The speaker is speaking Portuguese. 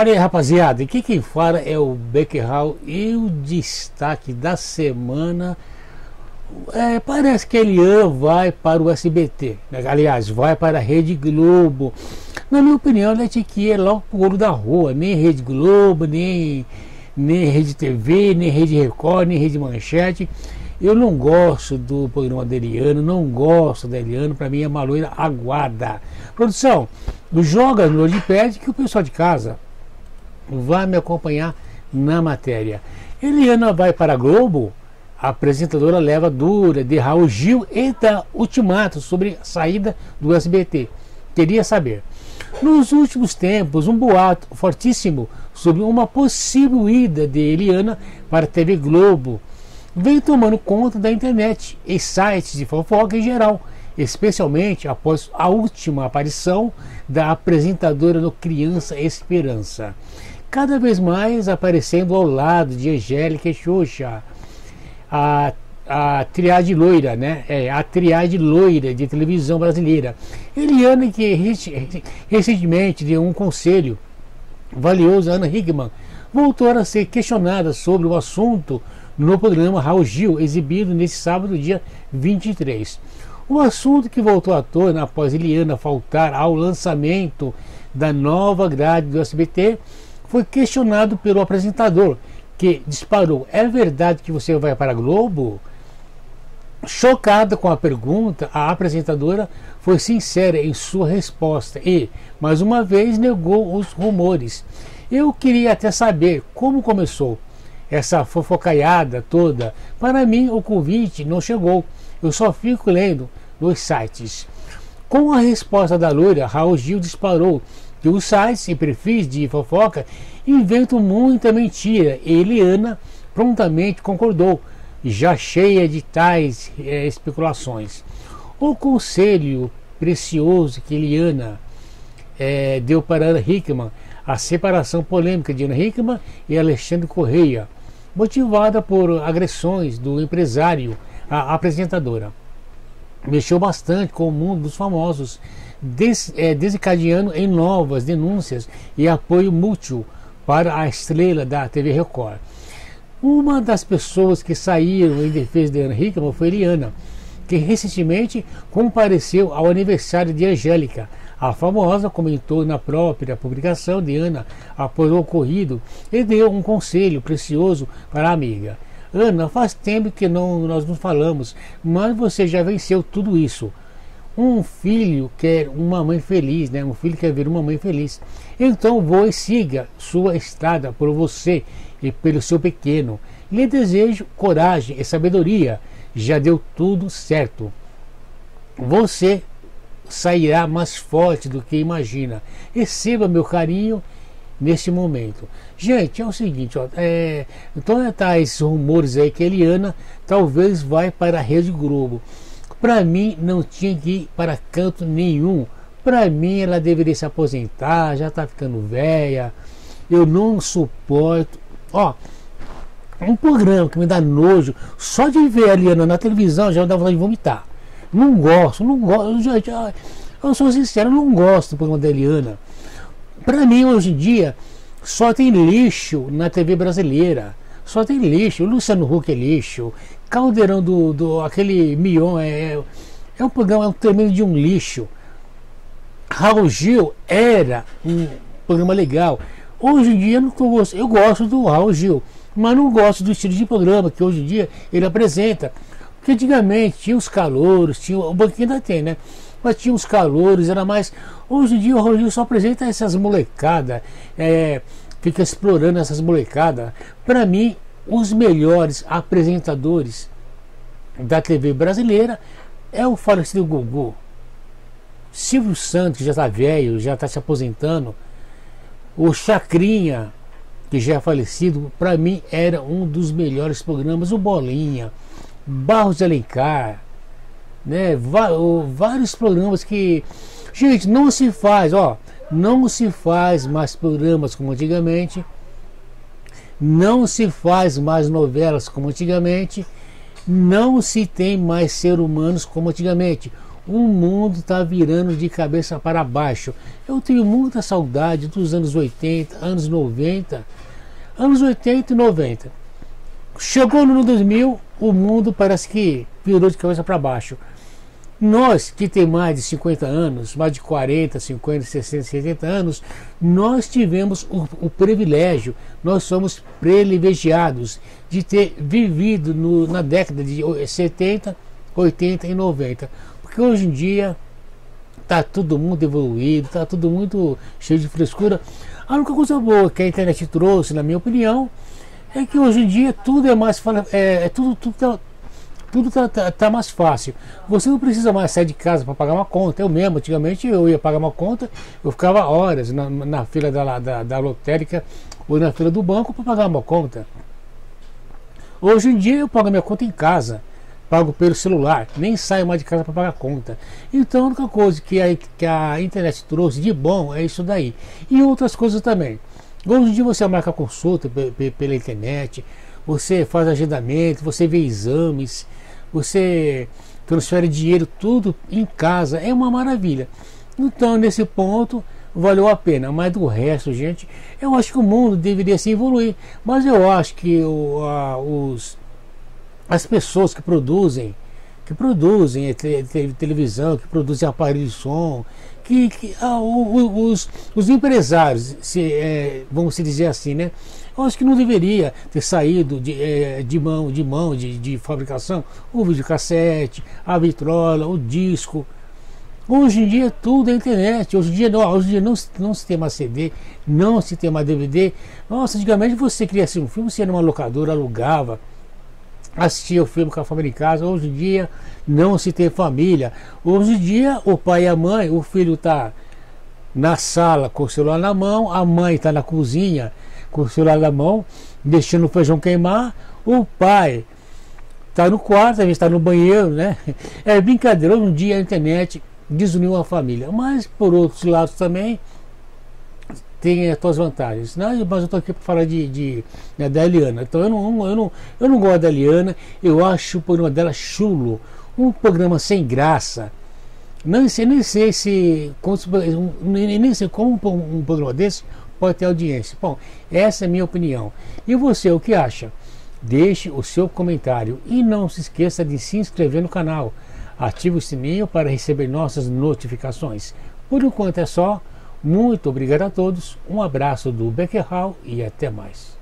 Olha aí, rapaziada, aqui quem fala é o Beckerhall e o destaque da semana. É, parece que Elian vai para o SBT, né? aliás, vai para a Rede Globo. Na minha opinião, ele tinha que ir logo o olho da rua, nem Rede Globo, nem, nem Rede TV, nem Rede Record, nem Rede Manchete. Eu não gosto do programa da não gosto da Eliano, para mim é uma loira aguada. Produção, joga no Lodipad que o pessoal de casa vai me acompanhar na matéria. Eliana vai para a Globo, a apresentadora leva dura de Raul Gil e da Ultimato sobre a saída do SBT. Queria saber. Nos últimos tempos, um boato fortíssimo sobre uma possível ida de Eliana para a TV Globo veio tomando conta da internet e sites de fofoca em geral, especialmente após a última aparição da apresentadora no Criança Esperança cada vez mais aparecendo ao lado de Angélica e Xuxa. A, a triade loira, né? É, a triade loira de televisão brasileira. Eliane, que recentemente deu um conselho valioso, Ana Hickman, voltou a ser questionada sobre o assunto no programa Raul Gil, exibido nesse sábado, dia 23. O assunto que voltou à tona após Eliana faltar ao lançamento da nova grade do SBT foi questionado pelo apresentador, que disparou: É verdade que você vai para a Globo? Chocada com a pergunta, a apresentadora foi sincera em sua resposta e, mais uma vez, negou os rumores. Eu queria até saber como começou essa fofocaiada toda. Para mim, o convite não chegou. Eu só fico lendo nos sites. Com a resposta da loira, Raul Gil disparou os sites e perfis de fofoca inventam muita mentira. E Eliana prontamente concordou, já cheia de tais é, especulações. O conselho precioso que Eliana é, deu para Ana Hickman, a separação polêmica de Ana Hickman e Alexandre Correia, motivada por agressões do empresário à apresentadora. Mexeu bastante com o mundo dos famosos des, é, desencadeando em novas denúncias e apoio mútuo para a estrela da TV Record. Uma das pessoas que saíram em defesa de Ana foi Eliana, que recentemente compareceu ao aniversário de Angélica. A famosa comentou na própria publicação de Ana após o ocorrido e deu um conselho precioso para a amiga. Ana, faz tempo que não, nós não falamos, mas você já venceu tudo isso. Um filho quer uma mãe feliz, né? Um filho quer ver uma mãe feliz. Então voe e siga sua estrada por você e pelo seu pequeno. Lhe desejo coragem e sabedoria. Já deu tudo certo. Você sairá mais forte do que imagina. Receba meu carinho neste momento. Gente, é o seguinte, ó, é, então tá esses rumores aí que a Eliana talvez vai para a Rede Globo. Para mim, não tinha que ir para canto nenhum. Para mim, ela deveria se aposentar, já está ficando velha. Eu não suporto. Ó, um programa que me dá nojo, só de ver a Liana na televisão já dá vontade de vomitar. Não gosto, não gosto. Gente, eu sou sincero, não gosto do programa da Eliana. Para mim, hoje em dia, só tem lixo na TV brasileira. Só tem lixo. Luciano Huck é lixo. Caldeirão do, do aquele Mion é, é um programa, é um tremendo de um lixo. Raul Gil era um programa legal. Hoje em dia eu, não tô, eu gosto do Raul Gil, mas não gosto do estilo de programa que hoje em dia ele apresenta. Porque antigamente tinha os calouros, tinha, o banquinho ainda tem, né? Mas tinha os calouros, era mais. Hoje em dia o Raul Gil só apresenta essas molecadas, é, fica explorando essas molecadas. Para mim, os melhores apresentadores da TV brasileira é o falecido Gugu. Silvio Santos, que já está velho, já está se aposentando. O Chacrinha, que já é falecido, para mim era um dos melhores programas. O Bolinha, Barros de Alencar, né? vários programas que. Gente, não se faz, ó, não se faz mais programas como antigamente não se faz mais novelas como antigamente, não se tem mais ser humanos como antigamente. o mundo está virando de cabeça para baixo. Eu tenho muita saudade dos anos 80, anos 90, anos 80 e 90. Chegou no ano 2000, o mundo parece que virou de cabeça para baixo. Nós que tem mais de 50 anos, mais de 40, 50, 60, 70 anos, nós tivemos o, o privilégio, nós somos privilegiados de ter vivido no, na década de 70, 80 e 90. Porque hoje em dia está todo mundo evoluído, está tudo muito cheio de frescura. A única coisa boa que a internet trouxe, na minha opinião, é que hoje em dia tudo é mais é, é tudo tudo tá, tudo tá, tá, tá, mais fácil. Você não precisa mais sair de casa para pagar uma conta. Eu mesmo, antigamente eu ia pagar uma conta, eu ficava horas na, na fila da, da, da lotérica ou na fila do banco para pagar uma conta. Hoje em dia eu pago minha conta em casa, pago pelo celular, nem saio mais de casa para pagar conta. Então a única coisa que a, que a internet trouxe de bom é isso daí. E outras coisas também. Hoje em dia você marca consulta pela internet, você faz agendamento, você vê exames, você transfere dinheiro, tudo em casa, é uma maravilha. Então, nesse ponto, valeu a pena. Mas do resto, gente, eu acho que o mundo deveria se evoluir. Mas eu acho que o, a, os, as pessoas que produzem, que produzem televisão, que produzem aparelho de som, que, que ah, os, os empresários, se, é, vamos dizer assim, né? Eu acho que não deveria ter saído de, é, de mão de mão de, de fabricação o videocassete, a vitrola, o disco. Hoje em dia tudo é internet. Hoje em dia não, hoje em dia não, não se tem mais CD, não se tem mais DVD. Nossa, antigamente você assistir um filme, você ia numa locadora, alugava, assistia o filme com a família em casa. Hoje em dia não se tem família. Hoje em dia, o pai e a mãe, o filho está na sala com o celular na mão, a mãe está na cozinha com o celular na mão, deixando o feijão queimar, o pai está no quarto, a gente está no banheiro, né? É brincadeira, um dia a internet desuniu a família. Mas por outros lados também tem as suas vantagens. Né? Mas eu estou aqui para falar de, de né, da Eliana. Então eu não, eu, não, eu não gosto da Eliana, eu acho o programa dela chulo um programa sem graça. Não sei, nem sei se nem sei como um programa desse pode ter audiência. Bom, essa é a minha opinião. E você, o que acha? Deixe o seu comentário e não se esqueça de se inscrever no canal. Ative o sininho para receber nossas notificações. Por enquanto é só. Muito obrigado a todos. Um abraço do Becker Hall e até mais.